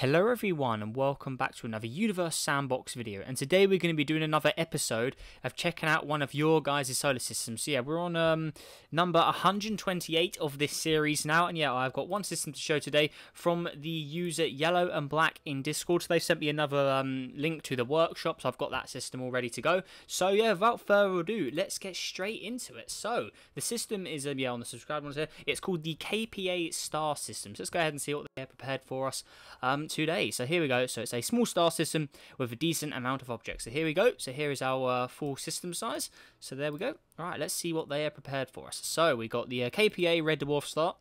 Hello everyone and welcome back to another Universe Sandbox video and today we're going to be doing another episode of checking out one of your guys' solar systems. So yeah, we're on um, number 128 of this series now and yeah, I've got one system to show today from the user Yellow and Black in Discord. So they sent me another um, link to the workshop so I've got that system all ready to go. So yeah, without further ado, let's get straight into it. So the system is, um, yeah, on the subscribe ones here, it's called the KPA Star System. So let's go ahead and see what they're prepared for us. Um, today. So here we go. So it's a small star system with a decent amount of objects. So here we go. So here is our uh, full system size. So there we go. All right, let's see what they are prepared for us. So we got the uh, KPA Red Dwarf star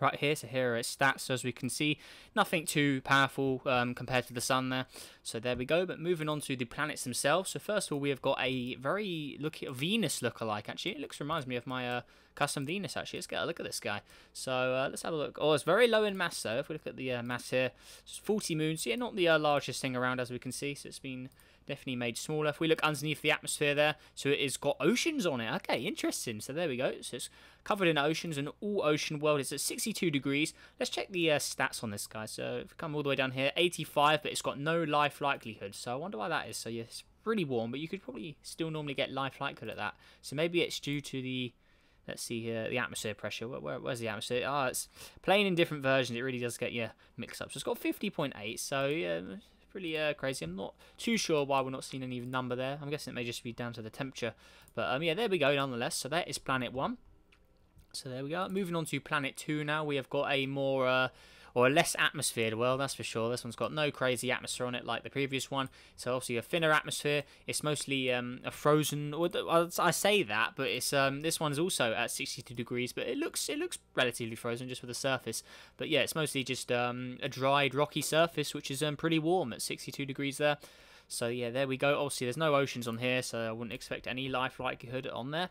right here. So here are its stats. So as we can see, nothing too powerful um, compared to the sun there. So there we go. But moving on to the planets themselves. So first of all, we have got a very look Venus lookalike. Actually, it looks reminds me of my uh, custom Venus. Actually, let's get a look at this guy. So uh, let's have a look. Oh, it's very low in mass though. If we look at the uh, mass here, it's 40 moons. Yeah, not the uh, largest thing around as we can see. So it's been definitely made smaller. If we look underneath the atmosphere there, so it has got oceans on it. Okay, interesting. So there we go. So it's covered in oceans, and all ocean world It's at 62 degrees. Let's check the uh, stats on this guy. So if we come all the way down here, 85, but it's got no life likelihood. So I wonder why that is. So yeah, it's really warm, but you could probably still normally get life likelihood at that. So maybe it's due to the let's see here the atmosphere pressure where, where, where's the atmosphere oh it's playing in different versions it really does get you mixed up so it's got 50.8 so yeah pretty uh, crazy. I'm not too sure why we're not seeing any number there. I'm guessing it may just be down to the temperature. But um, yeah, there we go nonetheless. So that is planet 1. So there we go. Moving on to planet 2 now. We have got a more... Uh, or a less atmosphere well that's for sure. This one's got no crazy atmosphere on it like the previous one. So obviously a thinner atmosphere. It's mostly um, a frozen I say that but it's um, this one's also at 62 degrees but it looks it looks relatively frozen just with the surface. But yeah it's mostly just um, a dried rocky surface which is um, pretty warm at 62 degrees there. So yeah there we go. Obviously there's no oceans on here so I wouldn't expect any life likelihood on there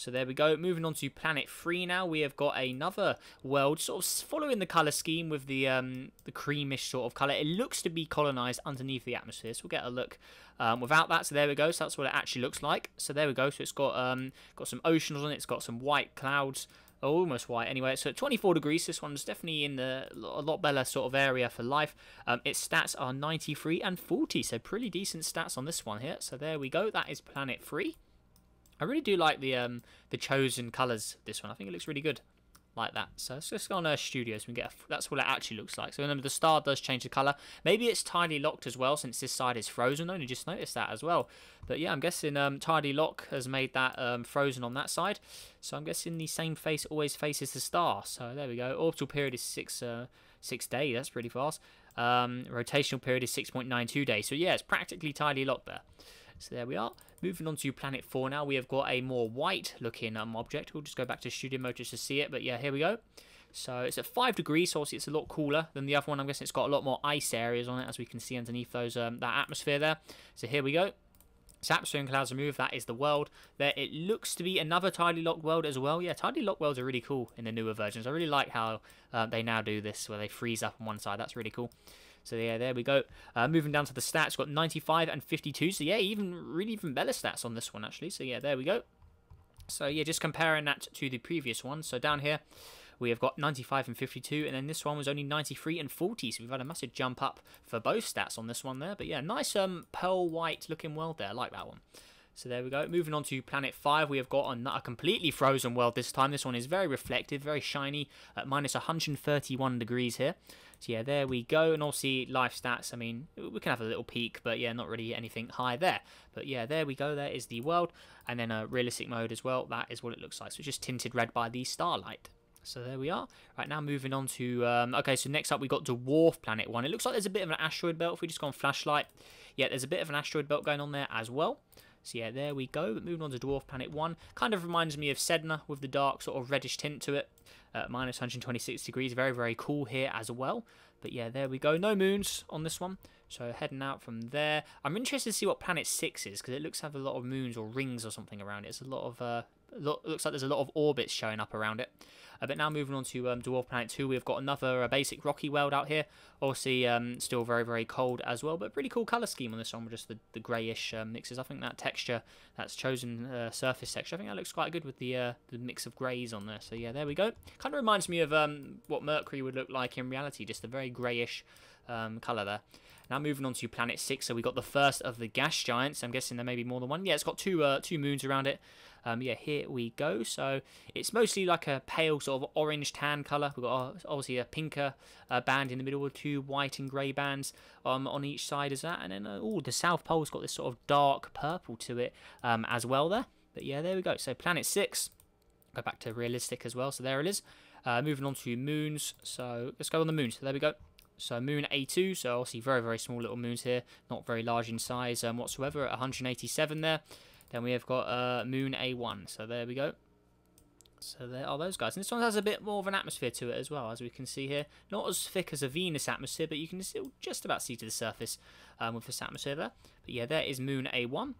so there we go. Moving on to planet 3 now. We have got another world sort of following the colour scheme with the um, the creamish sort of colour. It looks to be colonised underneath the atmosphere. So we'll get a look um, without that. So there we go. So that's what it actually looks like. So there we go. So it's got um, got some oceans on it. It's got some white clouds. Oh, almost white anyway. So 24 degrees. This one's definitely in the a lot better sort of area for life. Um, its stats are 93 and 40. So pretty decent stats on this one here. So there we go. That is planet 3. I really do like the um, the chosen colours this one. I think it looks really good like that. So let's just go on our studios and get a, that's what it actually looks like. So remember the star does change the colour. Maybe it's tidally locked as well since this side is frozen. I only just noticed that as well. But yeah, I'm guessing um, lock has made that um, frozen on that side. So I'm guessing the same face always faces the star. So there we go. Orbital period is six uh, six days. That's pretty fast. Um, rotational period is 6.92 days. So yeah, it's practically tidally locked there. So there we are. Moving on to planet 4 now, we have got a more white looking um, object. We'll just go back to studio mode just to see it, but yeah, here we go. So it's at 5 degrees, so obviously it's a lot cooler than the other one. I'm guessing it's got a lot more ice areas on it, as we can see underneath those um, that atmosphere there. So here we go. And clouds removed, that is the world. There, it looks to be another tidally locked world as well. Yeah, tidally locked worlds are really cool in the newer versions. I really like how uh, they now do this, where they freeze up on one side. That's really cool. So yeah, there we go. Uh, moving down to the stats, got 95 and 52. So yeah, even really even better stats on this one actually. So yeah, there we go. So yeah, just comparing that to the previous one. So down here, we have got 95 and 52, and then this one was only 93 and 40. So we've had a massive jump up for both stats on this one there. But yeah, nice um pearl white looking world there. I like that one. So there we go. Moving on to planet 5, we have got a, completely frozen world this time. This one is very reflective, very shiny, at minus 131 degrees here. So yeah, there we go. And obviously life stats, I mean, we can have a little peek, but yeah, not really anything high there. But yeah, there we go. There is the world. And then a realistic mode as well. That is what it looks like. So it's just tinted red by the starlight. So there we are. Right now, moving on to... Um, okay, so next up we got Dwarf Planet 1. It looks like there's a bit of an asteroid belt if we just go on flashlight. Yeah, there's a bit of an asteroid belt going on there as well. So yeah, there we go. But moving on to Dwarf Planet 1. Kind of reminds me of Sedna with the dark sort of reddish tint to it. Uh, minus 126 degrees. Very, very cool here as well. But yeah, there we go. No moons on this one. So heading out from there. I'm interested to see what Planet 6 is because it looks to have a lot of moons or rings or something around it. It's a lot of uh, Look, looks like there's a lot of orbits showing up around it. Uh, but now moving on to um, Dwarf Planet 2, we've got another uh, basic rocky world out here. Obviously, um, still very, very cold as well, but pretty cool colour scheme on this one with just the, the greyish uh, mixes. I think that texture, that's chosen uh, surface texture, I think that looks quite good with the uh, the mix of greys on there. So yeah, there we go. Kind of reminds me of um, what Mercury would look like in reality, just a very greyish um, colour there. Now moving on to Planet 6, so we got the first of the gas giants. I'm guessing there may be more than one. Yeah, it's got two uh, two moons around it. Um, yeah, here we go. So it's mostly like a pale sort of orange tan colour. We've got uh, obviously a pinker uh, band in the middle with two white and grey bands um, on each side as that. And then, uh, oh, the South Pole's got this sort of dark purple to it um, as well there. But yeah, there we go. So Planet 6, go back to realistic as well. So there it is. Uh, moving on to moons. So let's go on the moon. So there we go. So moon A2, so obviously very, very small little moons here, not very large in size um, whatsoever, at 187 there. Then we have got uh, moon A1, so there we go. So there are those guys. And this one has a bit more of an atmosphere to it as well, as we can see here. Not as thick as a Venus atmosphere, but you can still just about see to the surface um, with this atmosphere there. But yeah, there is moon A1.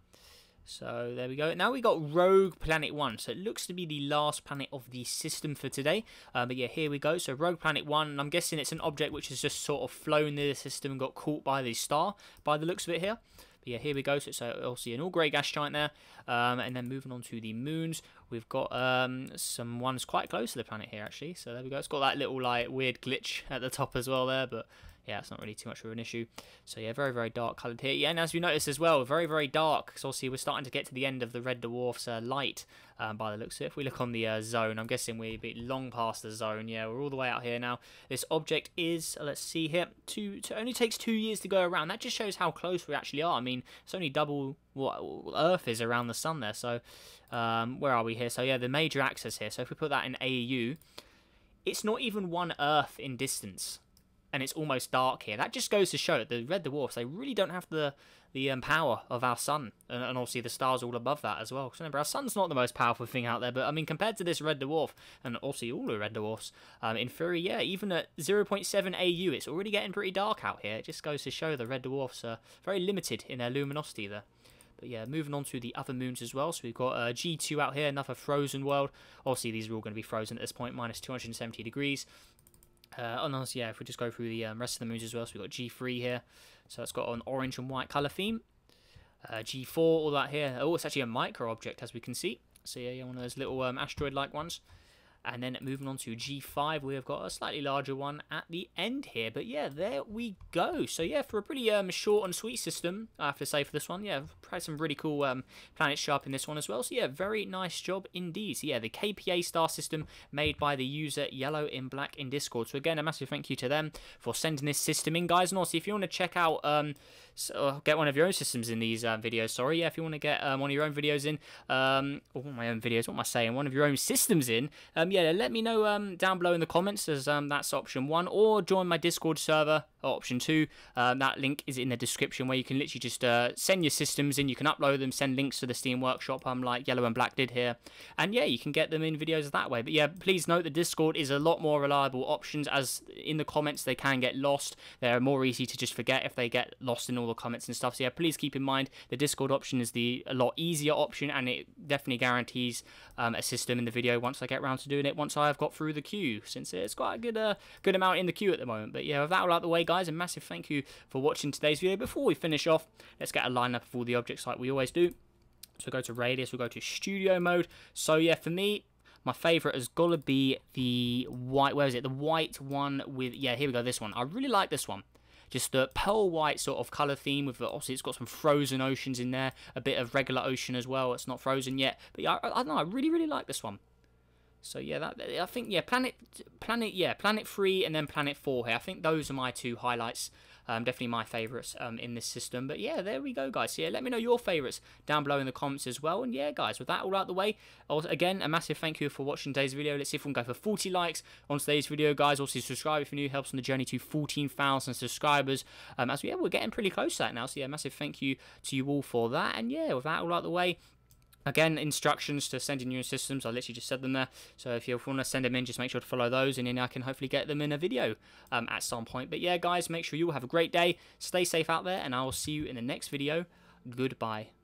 So there we go. Now we got Rogue Planet 1. So it looks to be the last planet of the system for today. Uh, but yeah, here we go. So Rogue Planet 1, I'm guessing it's an object which has just sort of flown near the system and got caught by the star by the looks of it here. But yeah, here we go. So, so obviously an all-grey gas giant there. Um, and then moving on to the moons, we've got um, some ones quite close to the planet here actually. So there we go. It's got that little like weird glitch at the top as well there. But yeah, it's not really too much of an issue. So yeah, very, very dark coloured here. Yeah, and as you notice as well, very, very dark. Because obviously we're starting to get to the end of the Red Dwarf's uh, light um, by the looks of it. If we look on the uh, zone, I'm guessing we're a bit long past the zone. Yeah, we're all the way out here now. This object is, uh, let's see here, two, two, only takes two years to go around. That just shows how close we actually are. I mean, it's only double what Earth is around the sun there. So um, where are we here? So yeah, the major axis here. So if we put that in AU, it's not even one Earth in distance and it's almost dark here. That just goes to show that the red dwarfs they really don't have the the um, power of our sun, and, and, obviously the stars all above that as well. Because remember, our sun's not the most powerful thing out there, but I mean compared to this red dwarf, and also all the red dwarfs, um, in theory, yeah, even at 0.7 AU, it's already getting pretty dark out here. It just goes to show the red dwarfs are very limited in their luminosity there. But yeah, moving on to the other moons as well. So we've got uh, G2 out here, another frozen world. Obviously, these are all going to be frozen at this point, minus 270 degrees. Uh, and also, yeah, if we just go through the um, rest of the moons as well, so we've got G3 here, so it's got an orange and white colour theme. Uh, G4, all that here. Oh, it's actually a micro object, as we can see. So yeah, one of those little um, asteroid-like ones. And then moving on to G5, we have got a slightly larger one at the end here. But yeah, there we go. So yeah, for a pretty um, short and sweet system, I have to say for this one, yeah, had some really cool um, planets sharp in this one as well. So yeah, very nice job indeed. So yeah, the KPA star system made by the user Yellow in Black in Discord. So again, a massive thank you to them for sending this system in, guys. And also, if you want to check out, um, so get one of your own systems in these uh, videos. Sorry, yeah, if you want to get um, one of your own videos in, um, or my own videos, what am I saying? One of your own systems in, um, yeah, let me know um, down below in the comments as um, that's option one, or join my Discord server, option two. Um, that link is in the description where you can literally just uh, send your systems in, you can upload them, send links to the Steam Workshop, um, like Yellow and Black did here, and yeah, you can get them in videos that way. But yeah, please note the Discord is a lot more reliable options, as in the comments they can get lost. They're more easy to just forget if they get lost in all the comments and stuff. So yeah, please keep in mind the Discord option is the a lot easier option, and it definitely guarantees um, a system in the video once I get around to doing it. Once I have got through the queue, since it's quite a good uh, good amount in the queue at the moment. But yeah, with that all out the way, guys, a massive thank you for watching today's video. Before we finish off, let's get a lineup of all the objects like we always do. So we go to radius, we'll go to studio mode. So yeah, for me, my favourite has got to be the white, where is it? The white one with, yeah, here we go, this one. I really like this one. Just the pearl white sort of colour theme with the, obviously it's got some frozen oceans in there, a bit of regular ocean as well. It's not frozen yet, but yeah, I, I don't know. I really really like this one. So yeah, that I think yeah, planet planet yeah, planet three and then planet four here. I think those are my two highlights um, definitely my favourites um, in this system. But yeah, there we go, guys. Yeah, let me know your favourites down below in the comments as well. And yeah, guys, with that all out the way, also, again, a massive thank you for watching today's video. Let's see if we can go for 40 likes on today's video, guys. Also, subscribe if you're new. Helps on the journey to 14,000 subscribers. Um, as we, yeah, we're getting pretty close to that now. So yeah, massive thank you to you all for that. And yeah, with that all out the way, Again, instructions to send in your systems, I literally just said them there. So if you want to send them in, just make sure to follow those, and then I can hopefully get them in a video um, at some point. But yeah, guys, make sure you all have a great day. Stay safe out there, and I will see you in the next video. Goodbye.